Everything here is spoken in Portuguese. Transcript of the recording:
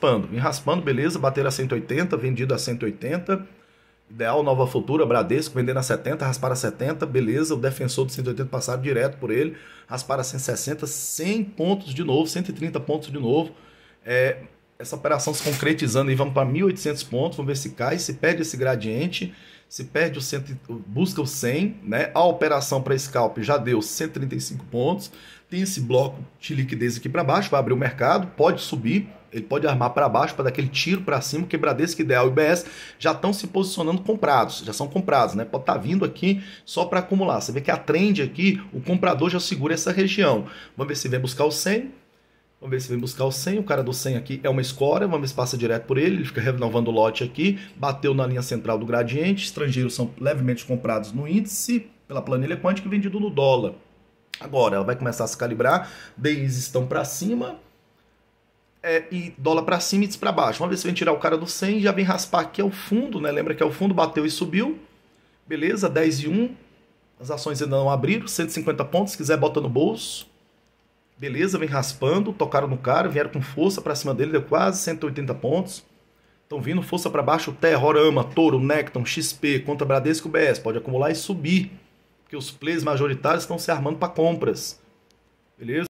raspando. Vem raspando, beleza, bater a 180, vendido a 180. Ideal Nova Futura, Bradesco, vendendo a 70, raspar a 70, beleza. O defensor de 180 passaram direto por ele, raspar a 160, 100 pontos de novo, 130 pontos de novo. É, essa operação se concretizando e vamos para 1.800 pontos, vamos ver se cai, se perde esse gradiente, se perde o 100, busca o 100, né? A operação para scalp já deu 135 pontos, tem esse bloco de liquidez aqui para baixo, vai abrir o mercado, pode subir, ele pode armar para baixo para dar aquele tiro para cima, que Bradesco Ideal e BS já estão se posicionando comprados, já são comprados, né? Pode estar tá vindo aqui só para acumular. Você vê que a trend aqui, o comprador já segura essa região. Vamos ver se vem buscar o 100, Vamos ver se vem buscar o 100. O cara do 100 aqui é uma escória. Vamos ver passa direto por ele. Ele fica renovando o lote aqui. Bateu na linha central do gradiente. Estrangeiros são levemente comprados no índice pela planilha quântica e vendido no dólar. Agora, ela vai começar a se calibrar. DIs estão para cima. É, e dólar para cima e índice para baixo. Vamos ver se vem tirar o cara do 100 já vem raspar aqui ao fundo, né? Lembra que é o fundo, bateu e subiu. Beleza, 10 e 1. As ações ainda não abriram, 150 pontos. Se quiser, bota no bolso. Beleza, vem raspando, tocaram no cara, vieram com força para cima dele, deu quase 180 pontos. Estão vindo força para baixo, Terrorama, Toro, Necton, XP, contra Bradesco BS. Pode acumular e subir, porque os players majoritários estão se armando para compras. Beleza?